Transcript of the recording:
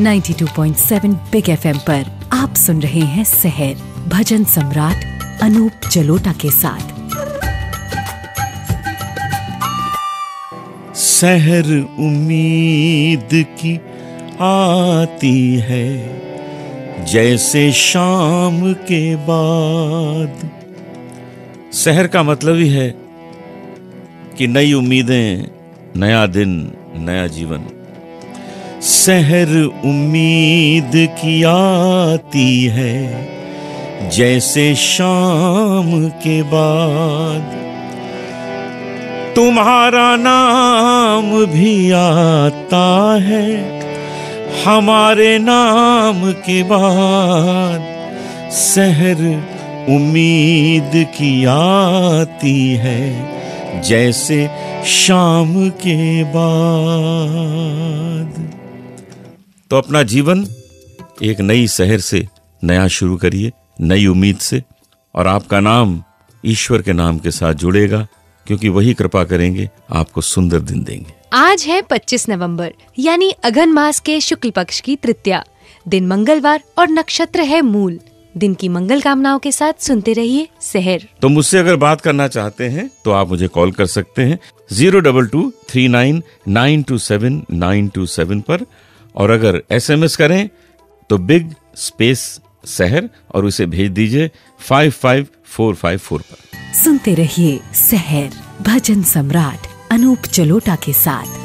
92.7 big FM पर आप सुन रहे हैं सहर, भजन सम्राट अनूप जलोटा के साथ। सहर उम्मीद की आती है, जैसे शाम के बाद। शहर का मतलब ही है कि नई उम्मीदें, नया दिन, नया जीवन। सहर उम्मीद की आती है, जैसे शाम के बाद। तुम्हारा नाम भी आता है, हमारे नाम के बाद। सहर उम्मीद की आती है, जैसे शाम के बाद। तो अपना जीवन एक नई शहर से नया शुरू करिए नई उम्मीद से और आपका नाम ईश्वर के नाम के साथ जुड़ेगा क्योंकि वही कृपा करेंगे आपको सुंदर दिन देंगे। आज है 25 नवंबर यानी अगन मास के शुक्ल पक्ष की तृतीया। दिन मंगलवार और नक्षत्र है मूल। दिन की मंगल कामनाओं के साथ सुनते रहिए शहर तो मुझसे अगर बात करना चाहते हैं तो आप मुझे कॉल कर सकते हैं zero double two three nine nine two seven nine two seven पर और अगर एसएमएस करें तो बिग स्पेस शहर और उसे भेज दीजिए five five four five four पर। सुनते रहिए शहर भजन सम्राट अनूप चलोटा के साथ।